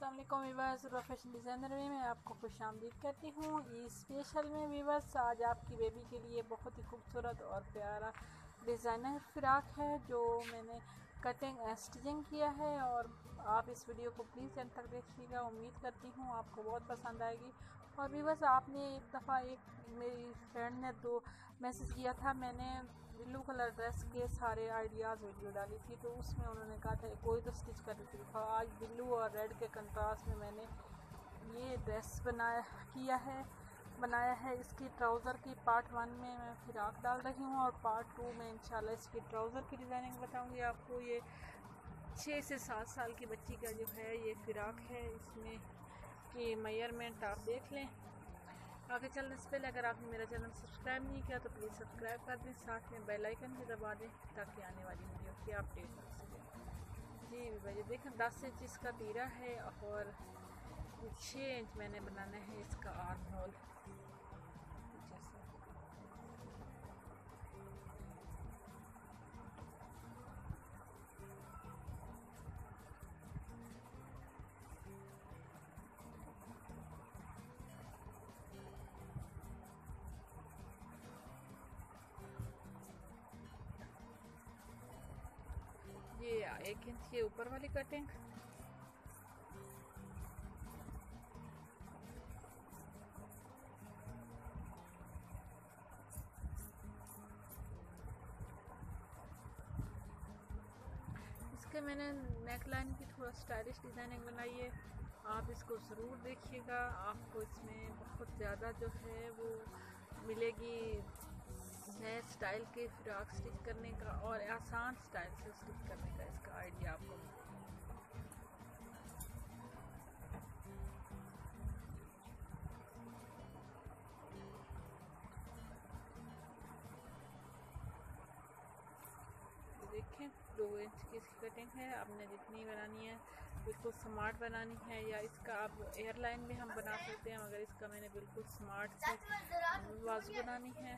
السلام علیکم viewers, professional designer میں میں آپ کو خوش آمدید کرتی ہوں۔ اسپیشل میں ویورز، آج آپ کی بیبی کے لیے بہت ہی خوبصورت اور پیارا ڈیزائنر فراق ہے جو میں نے کٹنگ اسٹیچنگ کیا ہے اور آپ اس ویڈیو کو پلیز اینڈ تک دیکھیے گا۔ امید کرتی ہوں آپ کو بہت پسند آئے گی۔ اور ویورز آپ نے ایک دفعہ ایک میری فرینڈ نے دو میسیج کیا تھا، میں نے بلو کلر ڈریس کے سارے آئیڈیاز ویڈیو ڈالی تھی، تو اس میں انہوں نے کہا تھا، کوئی تو اسٹچ کر کے دکھاؤ۔ آج بلو اور ریڈ کے کنٹراسٹ میں میں نے یہ ڈریس بنایا، کیا ہے، بنایا ہے۔ اس کی ٹراؤزر کی پارٹ ون میں میں فراق ڈال رہی ہوں اور پارٹ ٹو میں انشاءاللہ اس کی ٹراؤزر کی ڈیزائننگ بتاؤں گی آپ کو۔ یہ چھ سے سات سال کی بچی کا جو ہے، یہ فراق ہے۔ اس میں کی میئرمنٹ آپ دیکھ لیں۔ آگے چلنے سے پہلے اگر آپ نے میرا چینل سبسکرائب نہیں کیا تو پلیز سبسکرائب کر دیں، ساتھ میں بیل آئیکن بھی دبا دیں تاکہ آنے والی ویڈیو کی اپڈیٹ کر سکے۔ جی بھائی دیکھیں دس انچ اس کا تیرہ ہے اور چھ انچ میں نے بنانا ہے اس کا آرم ہول۔ ایک انچ کے اوپر والی کٹنگ اس کے میں نے نیک لائن کی تھوڑا سٹائلش ڈیزائننگ بنائی ہے. آپ اس کو ضرور دیکھیے گا. آپ کو اس میں بہت زیادہ جو ہے وہ ملے گی نئے سٹائل کے فراک سٹچ کرنے کا اور آسان سٹائل سے سٹچ کرنے کا اس کا آئیڈیا آپ کو دیکھیں دو انچ کی اس کی کٹنگ ہے، آپ نے جتنی بنانی ہے، بالکل سمارٹ بنانی ہے، یا اس کا آپ ایئر لائن بھی ہم بنا سکتے ہیں، مگر اس کا میں نے بالکل سمارٹ سی بازو بنانی ہے۔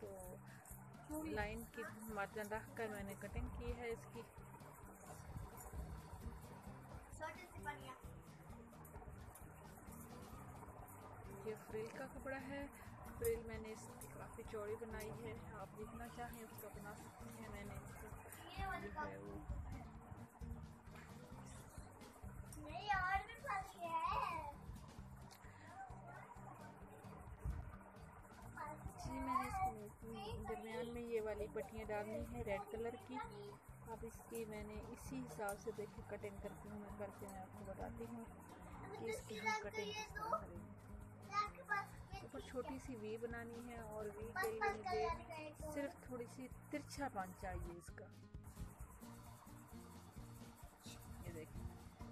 تو لائن کی مارجن رکھ کر میں نے کٹنگ کی ہے اس کی۔ یہ فریل کا کپڑا ہے۔ فریل میں نے اس کی کافی چوڑی بنائی ہے۔ آپ دیکھنا چاہیں اس کا بنا سکتے ہیں۔ میں نے اس کو جو ہے وہ جی میں نے اس کو درمیان میں یہ والی پٹیاں ڈالنی ہے ریڈ کلر کی۔ اب اس کی میں نے اسی حساب سے دیکھ کے کٹنگ کرتی ہوں، میں کر کے میں آپ کو بتاتی ہوں کہ اس کی ہم کٹنگ کس طرح کریں۔ گے اوپر چھوٹی سی وی بنانی ہے اور وی کے لیے مجھے صرف تھوڑی سی ترچھا پان چاہیے اس کا۔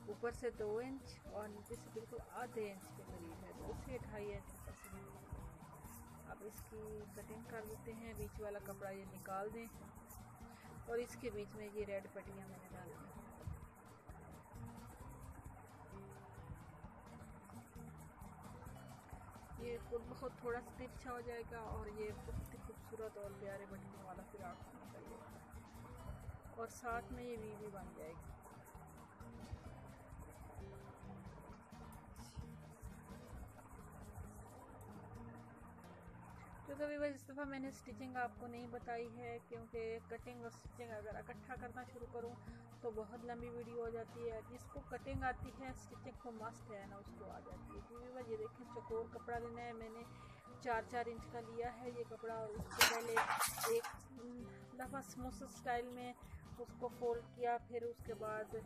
اوپر سے دو انچ اور نیچے سے بالکل آدھے انچ کے قریب ہے دو سے ڈھائی انچ اوپر اب اس کی کٹنگ کر دیتے ہیں۔ بیچ والا کپڑا یہ نکال دیں اور اس کے بیچ میں یہ ریڈ پٹیاں میں نے ڈال دیں یہ بہت تھوڑا سا ترچھا ہو جائے گا اور یہ بہت ہی خوبصورت اور پیارے بٹنوں والا فراق ہونا چاہیے اور ساتھ میں یہ وی بھی بن جائے گی۔ تو کبھی بس اس دفعہ میں نے سٹیچنگ آپ کو نہیں بتائی ہے، کیونکہ کٹنگ اور سٹیچنگ اگر اکٹھا کرنا شروع کروں تو بہت لمبی ویڈیو ہو جاتی ہے۔ جس کو کٹنگ آتی ہے، سٹیچنگ کو مسٹ ہے نا، اس کو آ جاتی ہے۔ جی کیونکہ بس یہ دیکھیں، چکور کپڑا لینا ہے۔ میں نے چار چار انچ کا لیا ہے یہ کپڑا اور اس سے پہلے ایک دفعہ سموس اسٹائل میں اس کو فولڈ کیا، پھر اس کے بعد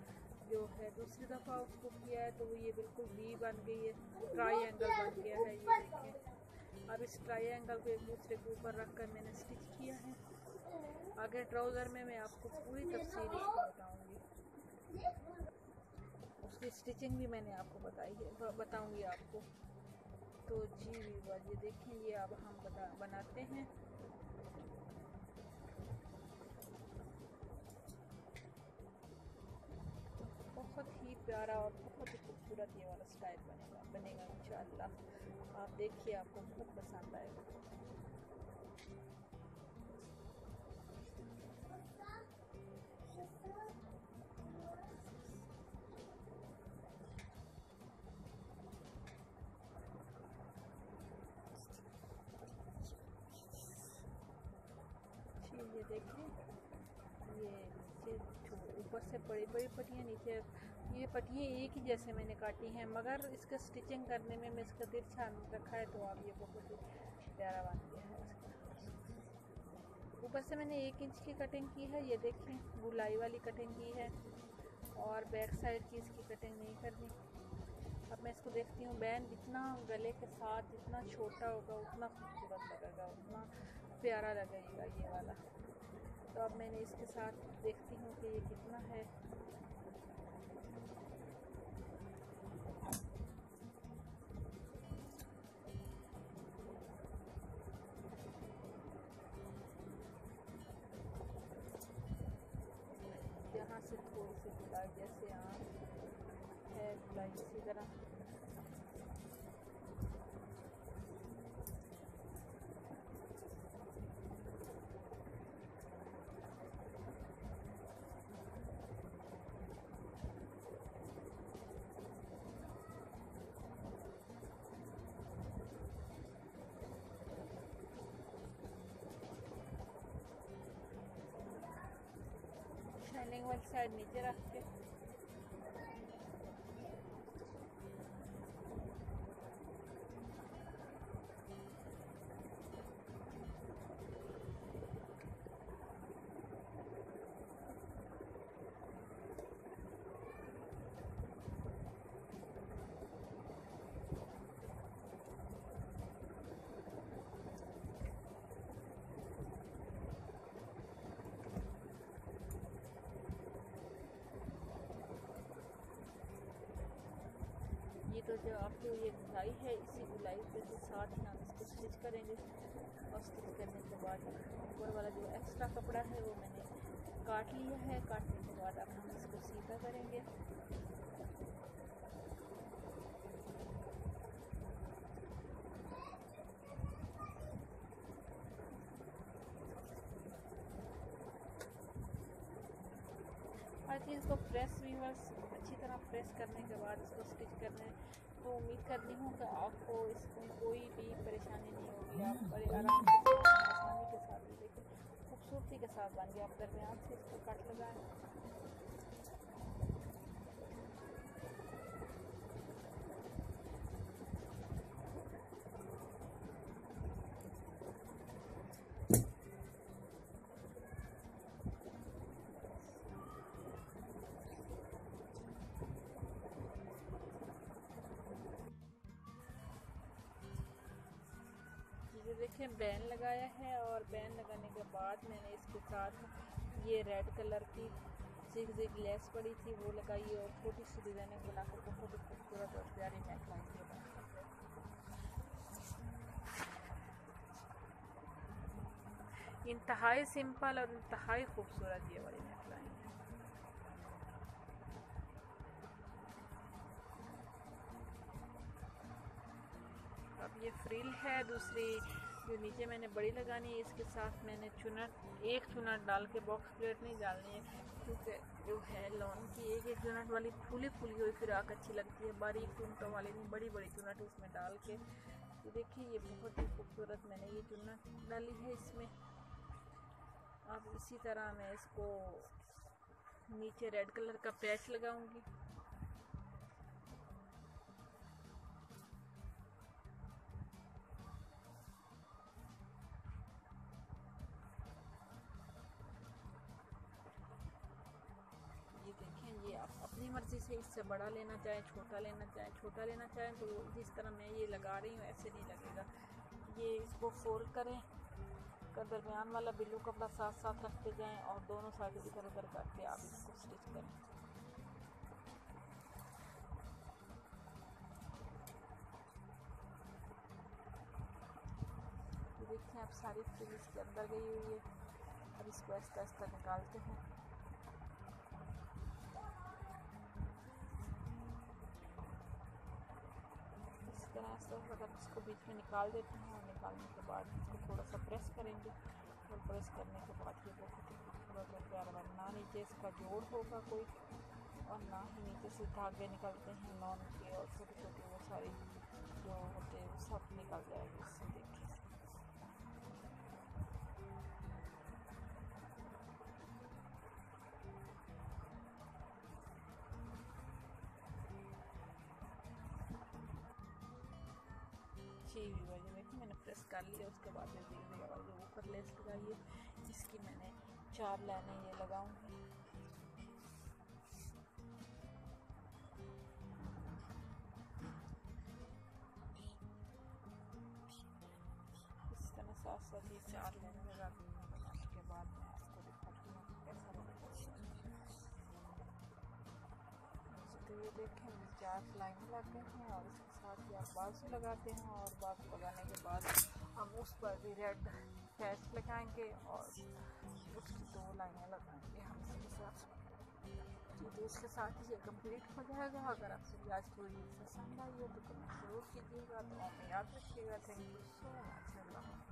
جو ہے دوسری دفعہ اس کو کیا ہے تو وہ یہ بالکل وی بن گئی ہے ٹرائی اینگل بن گیا ہے۔ یہ دیکھیں۔ اب اس ٹرائی اینگل کو ایک دوسرے کے اوپر رکھ کر میں نے سٹچ کیا ہے۔ آگے ٹراؤزر میں میں آپ کو پوری تفصیل بتاؤں گی۔ اس کی سٹچنگ بھی میں نے آپ کو بتائی ہے بتاؤں گی آپ کو۔ تو جی ویور یہ دیکھیں، یہ اب ہم بتا بناتے ہیں۔ بہت ہی پیارا اور بہت ہی خوبصورت یہ والا سٹائل بنے گا بنے گا انشاءاللہ۔ آپ دیکھیے، آپ کو بہت پسند آئے گا۔ یہ دیکھیں یہ اوپر سے بڑی بڑی پٹیاں نیچے یہ پٹیاں ایک ہی جیسے میں نے کاٹی ہیں، مگر اس کا سٹچنگ کرنے میں میں اس کا دل چھان رکھا ہے تو آپ یہ بہت ہی پیارا واقعہ ہے۔ اوپر سے میں نے ایک انچ کی کٹنگ کی ہے، یہ دیکھیں گلائی والی کٹنگ کی ہے اور بیک سائڈ کی اس کی کٹنگ نہیں کرنی۔ اب میں اس کو دیکھتی ہوں بین جتنا گلے کے ساتھ جتنا چھوٹا ہوگا، اتنا خوبصورت لگے گا، اتنا پیارا لگے گا یہ والا۔ تو اب میں نے اس کے ساتھ دیکھتی ہوں کہ یہ کتنا ہے۔ سے بلا جیسے آم ہے بلائی اسی طرح হচ্ছে আর নিজে রাখতে تو جو آپ کو یہ گلائی ہے، اسی گلائی کے ساتھ ہی ہم اس کو اسٹچ کریں گے اور اسٹچ کرنے کے بعد اوپر والا جو ایکسٹرا کپڑا ہے وہ میں نے کاٹ لیا ہے۔ کاٹنے کے بعد اب ہم اس کو سیدھا کریں گے۔ ہر اس کو پریس بھی بس اچھی طرح پریس کرنے کے بعد اس کو سٹچ کرنے، تو امید کرنی ہوں کہ آپ کو اس میں کوئی بھی پریشانی نہیں ہوگی، آپ بڑے آرام سے آسانی کے ساتھ، لیکن خوبصورتی کے ساتھ بن گیا۔ آپ درمیان سے اس کو کٹ لگائیں۔ نے بین لگایا ہے اور بین لگانے کے بعد میں نے اس کے ساتھ یہ ریڈ کلر کی زگ زگ لیس پڑی تھی، وہ لگائی اور چھوٹی سی ڈیزائنیں بنا کر بہت ہی خوبصورت اور پیاری نیک لائن کے انتہائی سمپل اور انتہائی خوبصورت یہ والی نیک لائن ہے اب یہ فریل ہے، دوسری جو نیچے میں نے بڑی لگانی ہے، اس کے ساتھ میں نے چنٹ ایک چنٹ ڈال کے باکس پلیٹ نہیں ڈالنی ہے، کیونکہ جو ہے لون کی ایک ایک چنٹ والی پھولی پھولی ہوئی فراق اچھی لگتی ہے، باریک چنٹوں والی نہیں، بڑی بڑی چنٹ اس میں ڈال کے۔ تو دیکھیے، یہ بہت ہی خوبصورت میں نے یہ چنٹ ڈالی ہے اس میں۔ اب اسی طرح میں اس کو نیچے ریڈ کلر کا پیچ لگاؤں گی۔ مرضی سے اس سے بڑا لینا چاہیں، چھوٹا لینا چاہیں، چھوٹا لینا چاہیں تو جس طرح میں یہ لگا رہی ہوں ایسے نہیں لگے گا۔ یہ اس کو فولڈ کریں۔ درمیان والا بلو کپڑا ساتھ ساتھ رکھتے جائیں اور دونوں سائڈ ادھر ادھر کر کے آپ اس کو اسٹچ کریں۔ دیکھیں اب ساری فریز کے اندر گئی ہوئی ہے۔ اب اس کو ایسا ایسا نکالتے ہیں۔ گلاس ہے مطلب اس کو بیچ میں نکال دیتے ہیں اور نکالنے کے بعد اس کو تھوڑا سا پریس کریں گے اور پریس کرنے کے بعد یہ بہت ہی خوبصورت اور پیارا بنا نہ نیچے اس کا جوڑ ہوگا کوئی اور نہ ہی نیچے سے دھاگے نکلتے ہیں نان کے اور چھوٹے چھوٹے وہ ساری جو ہوتے ہیں وہ سب نکل جائے گی اس سے جی ویور یہ دیکھیں میں نے پریس کر لیا، اس کے بعد میں دیکھنے کے بعد جو اوپر لیس لگائی ہے اس کی میں نے چار لائنیں یہ لگاؤں۔ گی اس طرح ساتھ ساتھ یہ چار لائنیں لگا دوں اس کے بعد میں آپ کو دکھاتی ہوں کیسا تو یہ دیکھیں چار لائنیں لگ گئی ہیں اور اس ساتھ ہی آپ بازو لگاتے ہیں اور بازو لگانے کے بعد ہم اس پر بھی ریڈ پیچ لگائیں گے اور اس کی دو لائنیں لگائیں گے ہم اس کے ساتھ۔ جی تو اس کے ساتھ ہی یہ کمپلیٹ ہو جائے گا۔ اگر آپ سے آج کی پسند آئی ہے تو کمنٹ ضرور کیجیے گا۔ تو ہمیں یاد رکھیے گا۔ Thank you so much